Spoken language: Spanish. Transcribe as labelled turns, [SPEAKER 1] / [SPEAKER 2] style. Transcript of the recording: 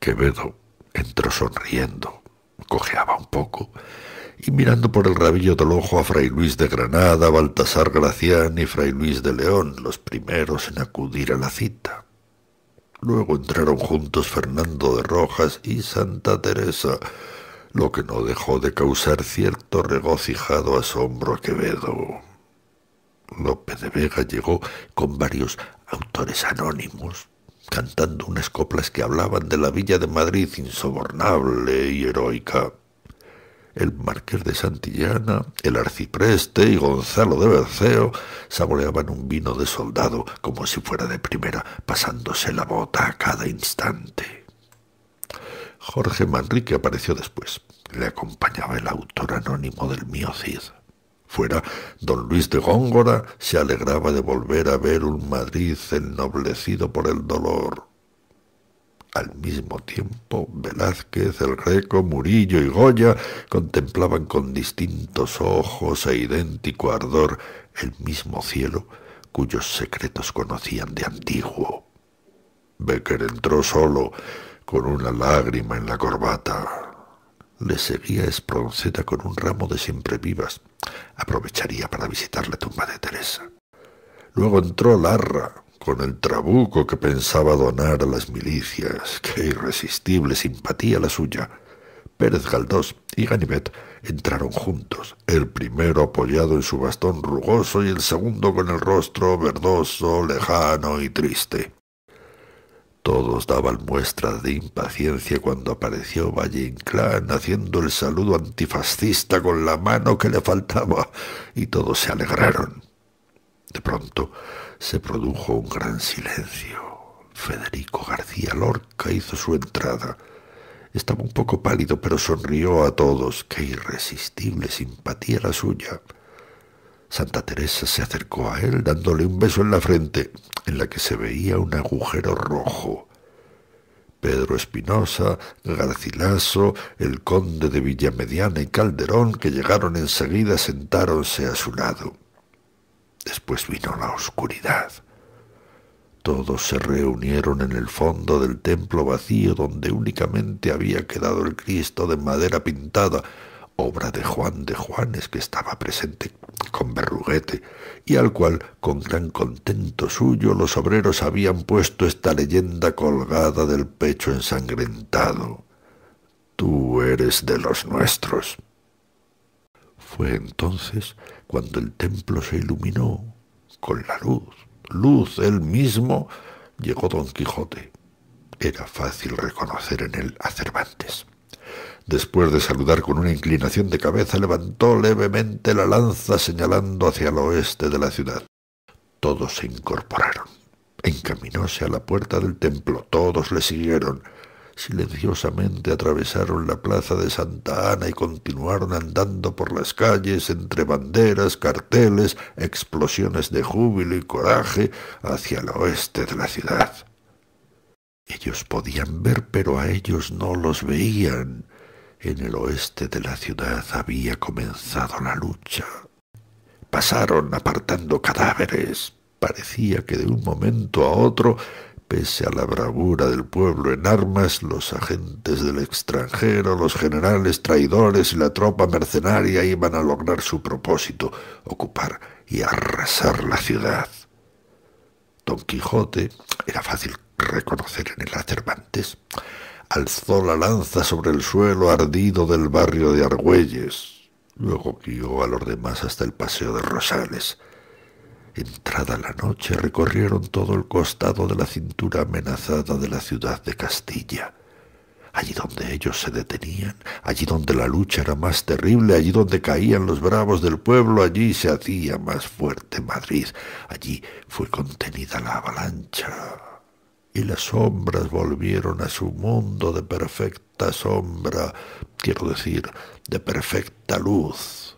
[SPEAKER 1] Quevedo entró sonriendo, cojeaba un poco, y mirando por el rabillo del ojo a Fray Luis de Granada, Baltasar Gracián y Fray Luis de León, los primeros en acudir a la cita. Luego entraron juntos Fernando de Rojas y Santa Teresa, lo que no dejó de causar cierto regocijado asombro a Quevedo. Lope de Vega llegó con varios autores anónimos, cantando unas coplas que hablaban de la villa de Madrid insobornable y heroica. El marqués de Santillana, el arcipreste y Gonzalo de Berceo saboreaban un vino de soldado como si fuera de primera, pasándose la bota a cada instante. Jorge Manrique apareció después. Le acompañaba el autor anónimo del mío Cid. Fuera, don Luis de Góngora se alegraba de volver a ver un Madrid ennoblecido por el dolor. Al mismo tiempo, Velázquez, el Greco, Murillo y Goya contemplaban con distintos ojos e idéntico ardor el mismo cielo cuyos secretos conocían de antiguo. Becker entró solo, con una lágrima en la corbata. Le seguía Espronceta con un ramo de siempre vivas. Aprovecharía para visitar la tumba de Teresa. Luego entró Larra, con el trabuco que pensaba donar a las milicias. Qué irresistible simpatía la suya. Pérez Galdós y Ganivet entraron juntos, el primero apoyado en su bastón rugoso y el segundo con el rostro verdoso, lejano y triste. Todos daban muestras de impaciencia cuando apareció Valle Inclán haciendo el saludo antifascista con la mano que le faltaba, y todos se alegraron. De pronto se produjo un gran silencio. Federico García Lorca hizo su entrada. Estaba un poco pálido, pero sonrió a todos. Qué irresistible simpatía la suya. Santa Teresa se acercó a él dándole un beso en la frente, en la que se veía un agujero rojo. Pedro Espinosa, Garcilaso, el conde de Villamediana y Calderón, que llegaron enseguida, sentáronse a su lado. Después vino la oscuridad. Todos se reunieron en el fondo del templo vacío donde únicamente había quedado el Cristo de madera pintada, obra de Juan de Juanes, que estaba presente con berruguete, y al cual, con gran contento suyo, los obreros habían puesto esta leyenda colgada del pecho ensangrentado. Tú eres de los nuestros. Fue entonces cuando el templo se iluminó con la luz, luz él mismo, llegó don Quijote. Era fácil reconocer en él a Cervantes. Después de saludar con una inclinación de cabeza, levantó levemente la lanza señalando hacia el oeste de la ciudad. Todos se incorporaron. Encaminóse a la puerta del templo. Todos le siguieron. Silenciosamente atravesaron la plaza de Santa Ana y continuaron andando por las calles entre banderas, carteles, explosiones de júbilo y coraje hacia el oeste de la ciudad. Ellos podían ver, pero a ellos no los veían. En el oeste de la ciudad había comenzado la lucha. Pasaron apartando cadáveres. Parecía que de un momento a otro, pese a la bravura del pueblo en armas, los agentes del extranjero, los generales traidores y la tropa mercenaria iban a lograr su propósito, ocupar y arrasar la ciudad. Don Quijote era fácil reconocer en el Cervantes alzó la lanza sobre el suelo ardido del barrio de Argüelles. Luego guió a los demás hasta el paseo de Rosales. Entrada la noche recorrieron todo el costado de la cintura amenazada de la ciudad de Castilla. Allí donde ellos se detenían, allí donde la lucha era más terrible, allí donde caían los bravos del pueblo, allí se hacía más fuerte Madrid, allí fue contenida la avalancha y las sombras volvieron a su mundo de perfecta sombra, quiero decir, de perfecta luz.